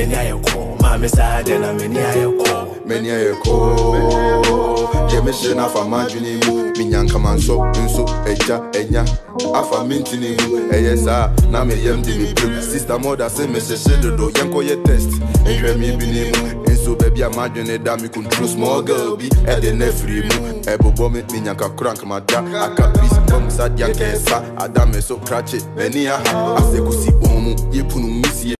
m'ani ayɛ kɔɔ maame saa dɛ na m'ani ayɛ kɔɔ Many a call. Yeah, me shit eh, off eh, a margin. Me yanka man so, so, eja, enya. Afa mintini, eh, yes, ah. Sister mother say me se do. Yanko ye test. And hear me be eh, so baby, imagine it that me control small girl be. Eh, the ne free mu. Eh, bobo me me yanka crank my da. Aka peace, bum sa yanka sa. Adame so cratch it. Many a ha. Kusi